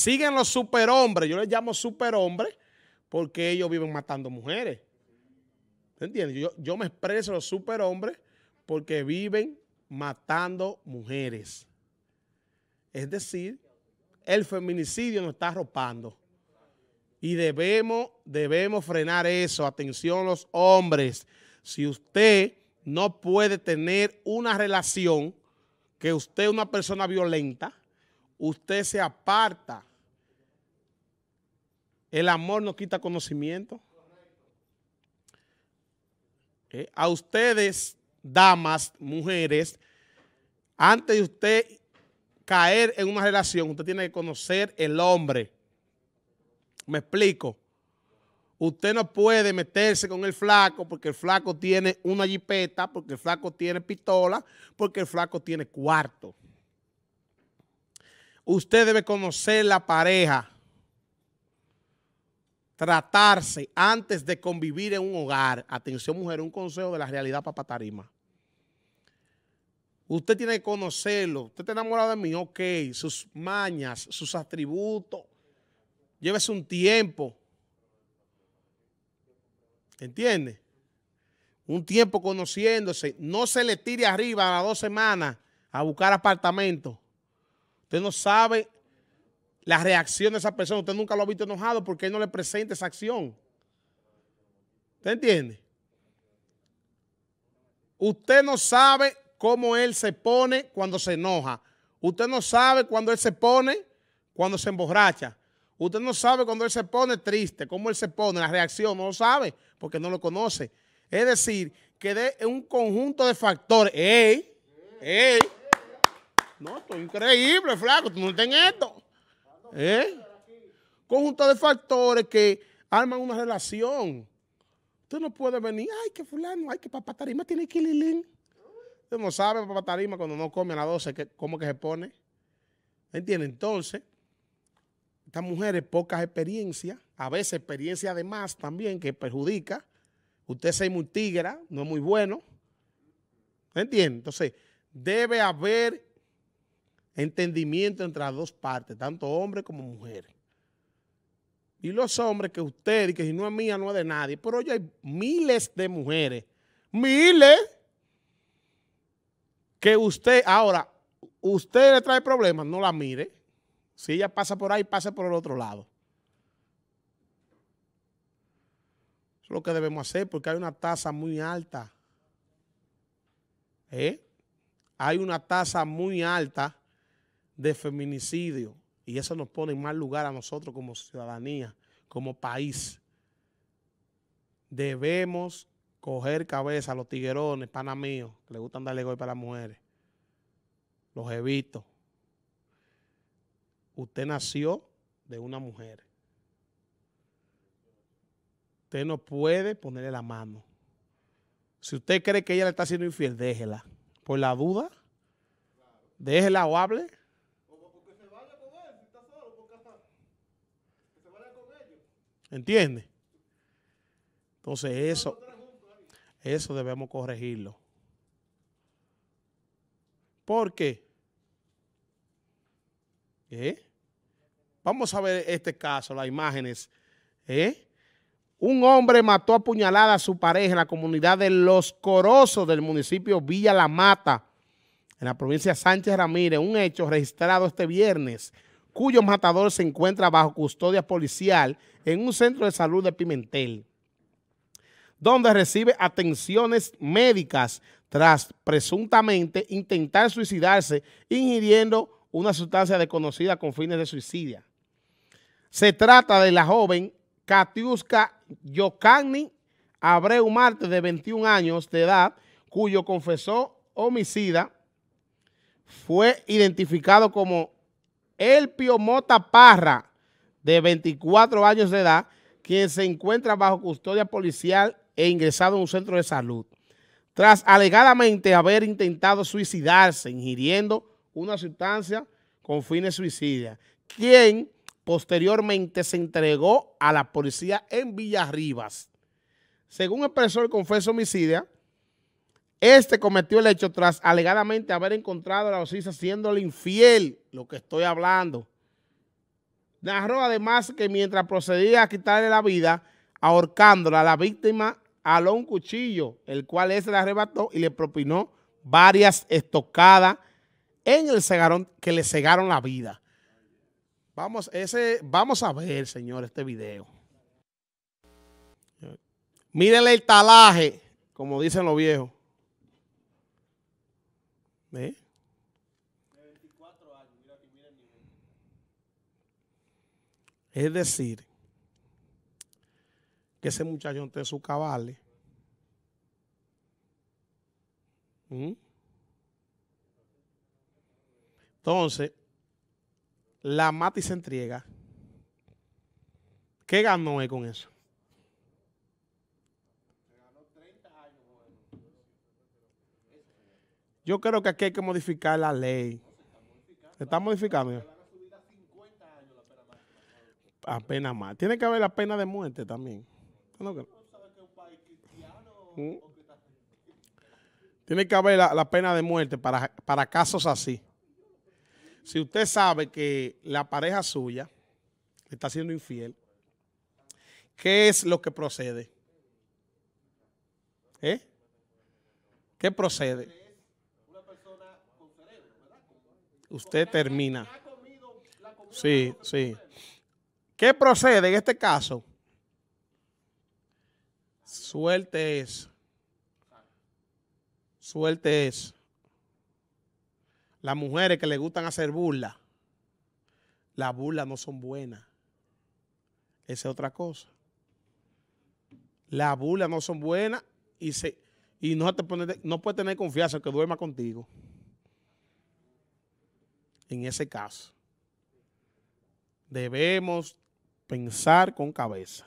Siguen los superhombres, yo les llamo superhombres porque ellos viven matando mujeres. ¿Entiendes? Yo, yo me expreso los superhombres porque viven matando mujeres. Es decir, el feminicidio nos está arropando. Y debemos, debemos frenar eso. Atención los hombres. Si usted no puede tener una relación, que usted es una persona violenta, usted se aparta el amor no quita conocimiento. Eh, a ustedes, damas, mujeres, antes de usted caer en una relación, usted tiene que conocer el hombre. Me explico. Usted no puede meterse con el flaco porque el flaco tiene una jipeta, porque el flaco tiene pistola, porque el flaco tiene cuarto. Usted debe conocer la pareja tratarse antes de convivir en un hogar. Atención, mujer, un consejo de la realidad papatarima. Usted tiene que conocerlo. Usted está enamorado de mí, ok. Sus mañas, sus atributos. Llévese un tiempo. ¿Entiende? Un tiempo conociéndose. No se le tire arriba a las dos semanas a buscar apartamento. Usted no sabe la reacción de esa persona. Usted nunca lo ha visto enojado porque él no le presenta esa acción. ¿Usted entiende? Usted no sabe cómo él se pone cuando se enoja. Usted no sabe cuando él se pone cuando se emborracha. Usted no sabe cuando él se pone triste, cómo él se pone, la reacción, no lo sabe porque no lo conoce. Es decir, que de un conjunto de factores. ¡Ey! ¡Ey! No, esto es increíble, flaco, tú no tienes esto. ¿Eh? Conjunto de factores que arman una relación. Usted no puede venir, ay, que fulano, ay, que papatarima tiene kililín. Usted no sabe papatarima cuando no come a las 12, cómo que se pone. ¿Entiende? Entonces, estas mujeres, pocas experiencias, a veces experiencia de más también, que perjudica. Usted se muy tigra, no es muy bueno. ¿Entiende? Entonces, debe haber entendimiento entre las dos partes, tanto hombres como mujeres. Y los hombres que usted, y que si no es mía, no es de nadie, pero hoy hay miles de mujeres, miles, que usted, ahora, usted le trae problemas, no la mire. Si ella pasa por ahí, pase por el otro lado. Eso es lo que debemos hacer porque hay una tasa muy alta. ¿Eh? Hay una tasa muy alta de feminicidio y eso nos pone en mal lugar a nosotros como ciudadanía, como país. Debemos coger cabeza a los tiguerones, pana míos, que les gustan darle golpe para las mujeres. Los evito. Usted nació de una mujer. Usted no puede ponerle la mano. Si usted cree que ella le está haciendo infiel, déjela. Por la duda, déjela o hable ¿Entiende? Entonces eso, eso debemos corregirlo. ¿Por qué? ¿Eh? Vamos a ver este caso, las imágenes. ¿Eh? Un hombre mató a puñalada a su pareja en la comunidad de Los Corosos del municipio Villa La Mata, en la provincia de Sánchez Ramírez. Un hecho registrado este viernes cuyo matador se encuentra bajo custodia policial en un centro de salud de Pimentel, donde recibe atenciones médicas tras presuntamente intentar suicidarse ingiriendo una sustancia desconocida con fines de suicidio. Se trata de la joven Katiuska Yokani Abreu Marte, de 21 años de edad, cuyo confesor homicida fue identificado como Elpio Mota Parra, de 24 años de edad, quien se encuentra bajo custodia policial e ingresado en un centro de salud, tras alegadamente haber intentado suicidarse ingiriendo una sustancia con fines suicidas, quien posteriormente se entregó a la policía en Villarribas. Según expresó el confeso homicida, Este cometió el hecho tras alegadamente haber encontrado a la ocisa siéndole infiel, lo que estoy hablando. Narró además que mientras procedía a quitarle la vida, ahorcándola, la víctima aló un cuchillo, el cual ese le arrebató y le propinó varias estocadas en el cegarón que le cegaron la vida. Vamos, ese, vamos a ver, señor, este video. Mírenle el talaje, como dicen los viejos. ¿Eh? Es decir, que ese muchacho no su cabales. ¿Mm? Entonces, la mata y se entrega. ¿Qué ganó él con eso? Yo creo que aquí hay que modificar la ley. Se está modificando. Apenas más. Tiene que haber la pena de muerte también. ¿Mm? Tiene que haber la, pena de muerte para, para casos así. Si usted sabe que la pareja suya está siendo infiel, ¿qué es lo que procede? ¿Eh? ¿Qué procede? Usted termina. Sí, sí. ¿Qué procede en este caso? Suerte es. Suerte es. Las mujeres que le gustan hacer burla, las burlas no son buenas. Esa es otra cosa. Las burlas no son buenas y, se, y no, te pone, no puede tener confianza que duerma contigo. En ese caso, debemos pensar con cabeza.